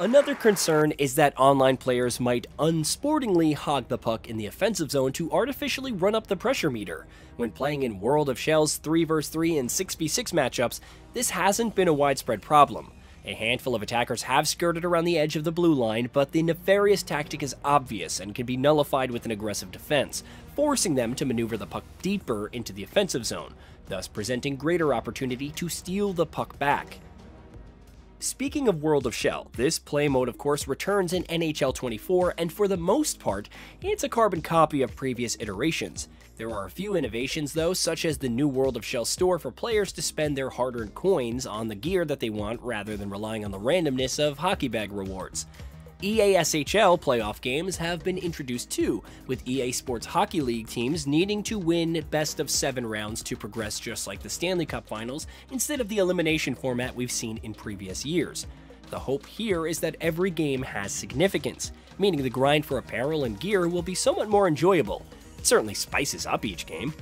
Another concern is that online players might unsportingly hog the puck in the offensive zone to artificially run up the pressure meter. When playing in World of Chel's 3 vs 3 and 6v6 matchups, this hasn't been a widespread problem. A handful of attackers have skirted around the edge of the blue line, but the nefarious tactic is obvious and can be nullified with an aggressive defense, forcing them to maneuver the puck deeper into the offensive zone, thus presenting greater opportunity to steal the puck back. Speaking of World of Chel, this play mode of course returns in NHL 24 and for the most part, it's a carbon copy of previous iterations. There are a few innovations though, such as the new World of Chel store for players to spend their hard-earned coins on the gear that they want rather than relying on the randomness of hockey bag rewards. EASHL playoff games have been introduced too, with EA Sports Hockey League teams needing to win best of seven rounds to progress just like the Stanley Cup finals instead of the elimination format we've seen in previous years. The hope here is that every game has significance, meaning the grind for apparel and gear will be somewhat more enjoyable. It certainly spices up each game.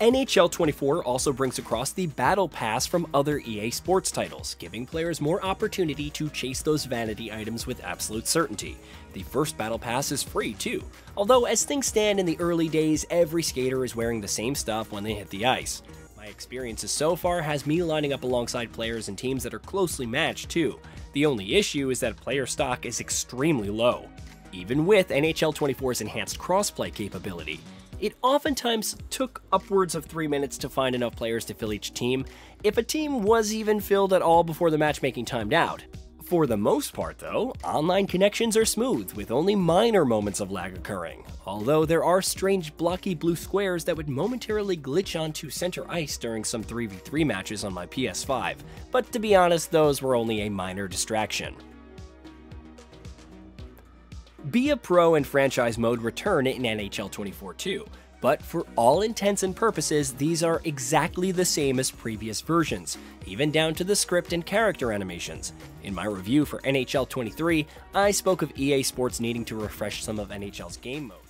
NHL 24 also brings across the Battle Pass from other EA Sports titles, giving players more opportunity to chase those vanity items with absolute certainty. The first Battle Pass is free too, although as things stand in the early days, every skater is wearing the same stuff when they hit the ice. My experiences so far has me lining up alongside players and teams that are closely matched too. The only issue is that player stock is extremely low, even with NHL 24's enhanced crossplay capability. It oftentimes took upwards of 3 minutes to find enough players to fill each team, if a team was even filled at all before the matchmaking timed out. For the most part, though, online connections are smooth, with only minor moments of lag occurring, although there are strange blocky blue squares that would momentarily glitch onto center ice during some 3v3 matches on my PS5, but to be honest, those were only a minor distraction. Be a Pro and Franchise Mode return in NHL 24 too, but for all intents and purposes, these are exactly the same as previous versions, even down to the script and character animations. In my review for NHL 23, I spoke of EA Sports needing to refresh some of NHL's game mode.